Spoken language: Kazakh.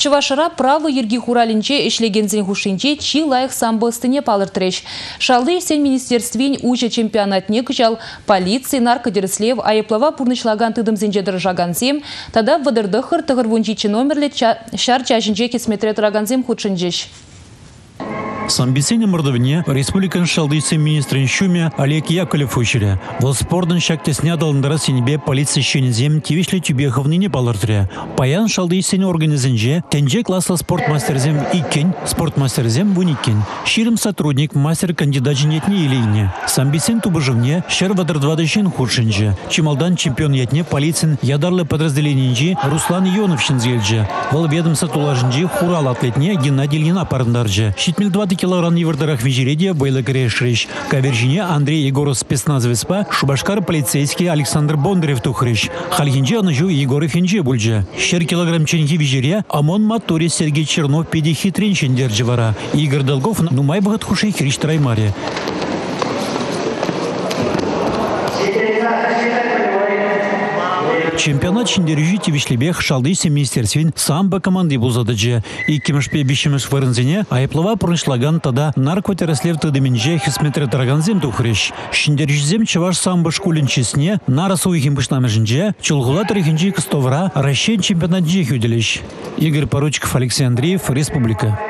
Чывашыра правы ерги хуралинче ишлегензен хушинче чи лайық самбыстыне палыртыреш. Шалды сен министерствен уча чемпионатне кычал полиция наркодерслев айыплава пурнышлаган тыдымзенже дыржагансем, тада вадырдыхыр тығыр вунчичи номерлет шар чашынче кесметре тұрагансем худшынжеш. Самбисене мұрдывіне республикан шалдыйсы министрін шуме Олег Яковлев учере. Вол спордың шактесіне адалындыра сенебе полиция шенезем тивишлі тюбеховныне балыртыре. Паян шалдыйсене организінже тенже класса спортмастерзем иккен, спортмастерзем вуниккен. Ширим сотрудник мастер кандидат женетне илейне. Самбисен тубыжывне шер вадырдвадышын худшынже. Чималдан чемпион ятне полицин ядарлы подразделенинжи Руслан Йоновшин зельже. Вол ведомство тулажынжи хурал атлетне Геннадий Ильина парындаржы. Щитмил 20 килограмм еврдырах вежереде байлы крешриш. Кавержине Андрей Егоров спецназовеспа, Шубашкар полицейский Александр Бондарев тухриш. Хальхинже анажу Егоров инже бульже. Шер килограмм ченги вежере Амон Матури Сергей Чернов педи хитрин чендерджи вара. Игорь Долгов нумай богат хушей хриш траймаре. Чемпионат шиндережи тивишлебех шалдыйсе министерствен самбо команды булзадыджы. И кемешпе бишемеш вырынзене айыплава пұрыншлаган тада наркотереслев тыдыминже хисметре тараганзем тухреш. Шиндережизем чаваш самбо шкулинчесне нарасу ихим пышнамежинже чулгула тарихинжи кыстовра Россия чемпионат джех Игорь Поручков, Алексей Андреев, Республика.